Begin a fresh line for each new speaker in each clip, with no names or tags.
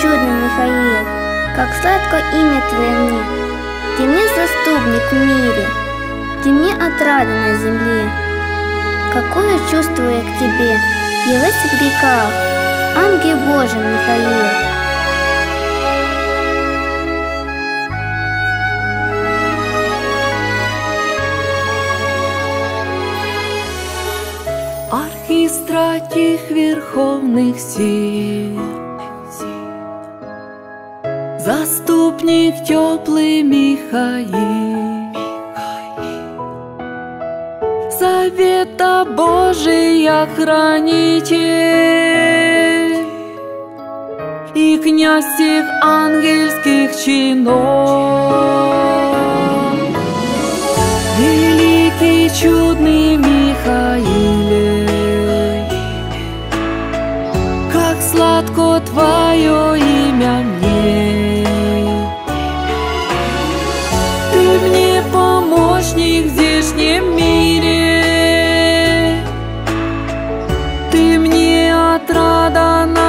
чудный Михаил, как сладко имя Твое мне. Ты мне заступник в мире, Ты мне отрада на земле. Какое чувство я к Тебе, я в грехах, ангел Божий Михаил.
Архистратих верховных сил, Заступник теплый Михаил, Завета Божия хранитель И князь всех ангельских чинов. Великий чудный Ты мне отрада на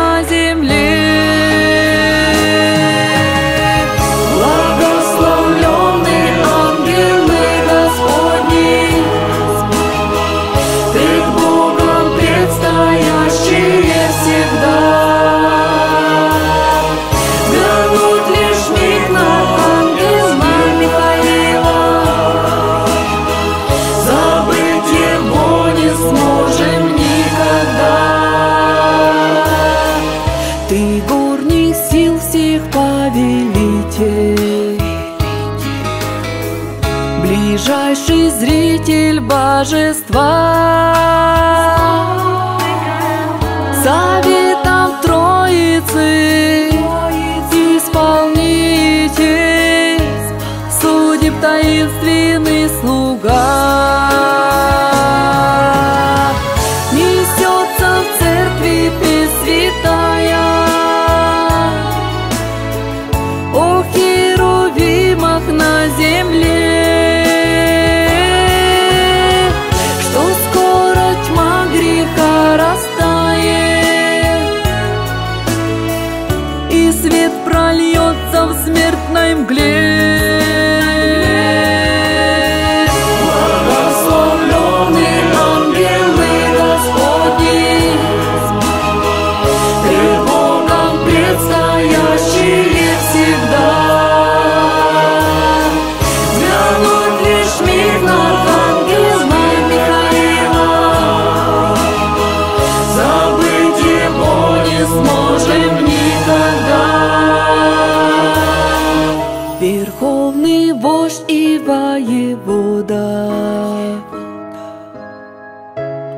божества, Советом Троицы, Исполнитель, Судеб таинственный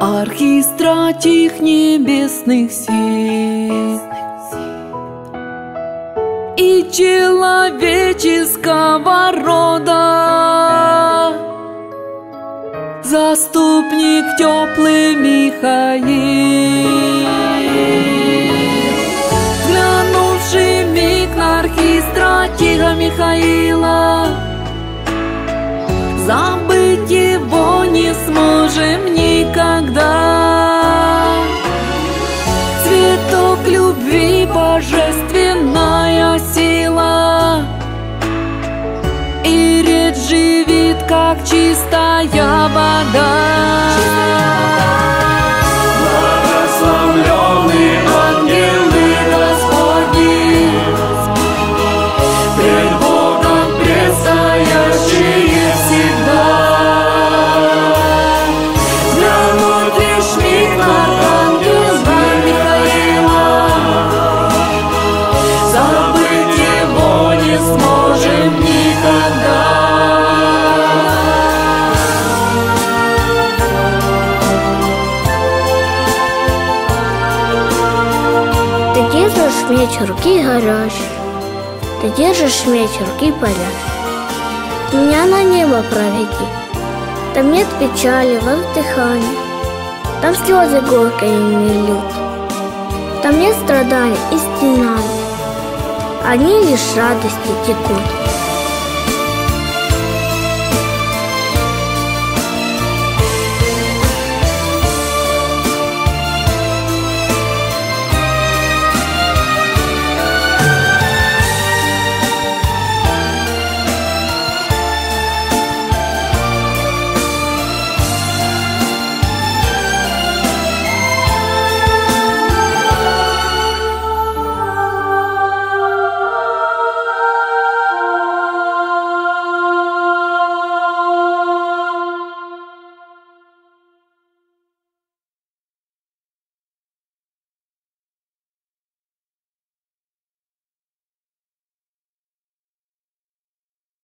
Архистратих небесных сил и человеческого рода. Заступник теплый Михаил, Глянувший миг на архистратига Михаила, Забыть его не сможем никогда. Живит, как чистая вода. Благословленные
меч руки горящий, Ты держишь меч руки палящий. Меня на небо проведи, Там нет печали, воздыхания, Там слезы горькие не льют, Там нет страданий и стенаний, Одни лишь радости текут.